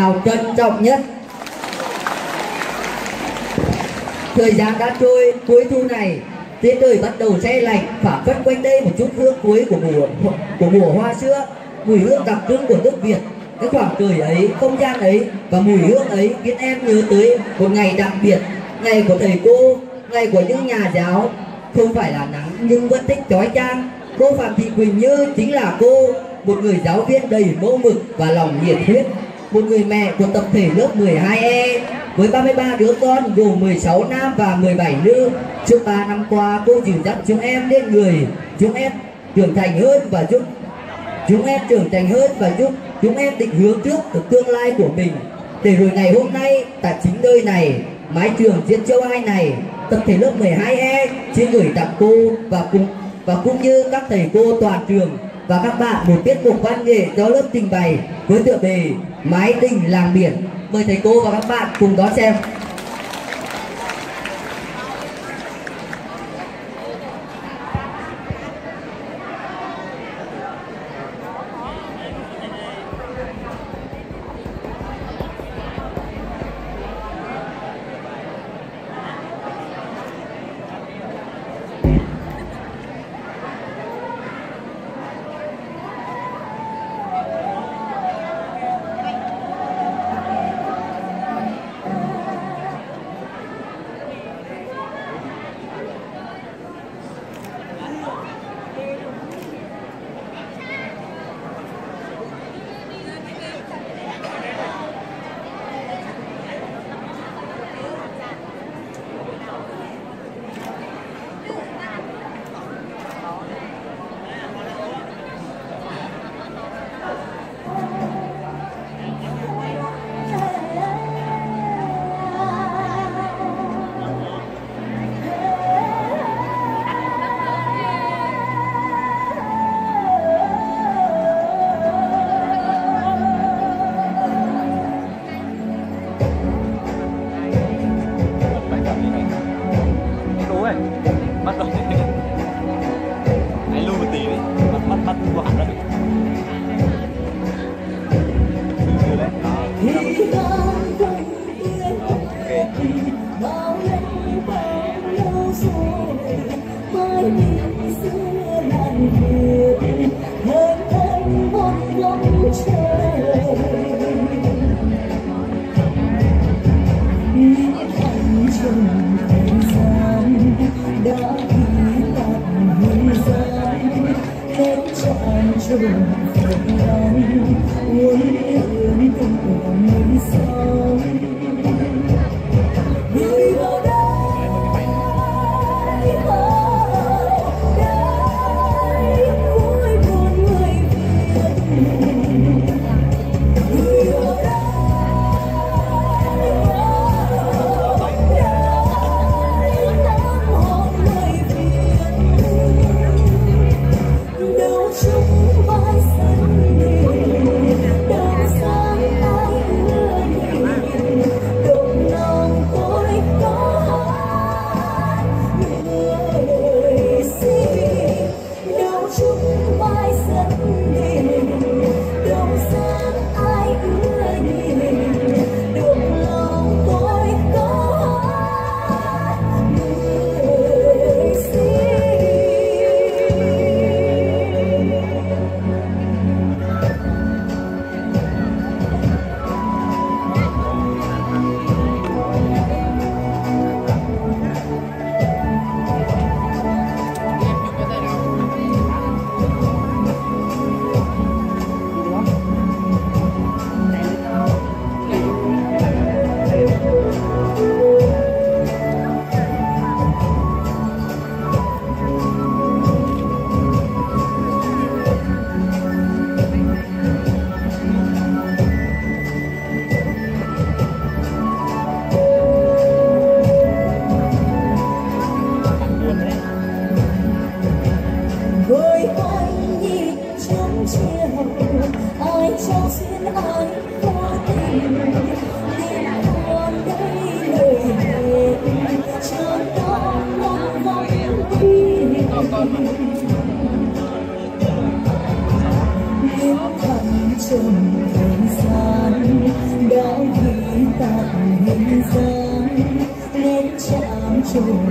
nào trân trọng nhất. Thời gian đã trôi cuối thu này tiết trời bắt đầu xe lạnh phả phất quanh đây một chút hương cuối của mùa của mùa hoa xưa, mùi hương đặc trưng của nước việt. Cái khoảng trời ấy không gian ấy và mùi hương ấy khiến em nhớ tới một ngày đặc biệt ngày của thầy cô ngày của những nhà giáo. Không phải là nắng nhưng vẫn thích chói chang. Cô phạm thị quỳnh như chính là cô một người giáo viên đầy mẫu mực và lòng nhiệt huyết một người mẹ của tập thể lớp 12E với 33 đứa con gồm 16 nam và 17 nữ. Trong 3 năm qua, cô dìu dắt chúng em lên người, chúng em trưởng thành hơn và giúp chúng em trưởng thành hơn và giúp chúng em định hướng trước được tương lai của mình. Để rồi ngày hôm nay, tại chính nơi này, mái trường Diễn Châu 2 này, tập thể lớp 12E xin gửi tặng cô và cùng và cũng như các thầy cô toàn trường và các bạn một tiết mục văn nghệ do lớp trình bày với tựa đề mái đình làng biển. Mời thầy cô và các bạn cùng đón xem. rồi bắt đầu. güçlü buldum. chiều ôi cho xin ơi có tình nên con đây lời hẹn cho con một vòng đi biết thầm trùng thời gian đã ghi tặng nhân gian nên chạm trùng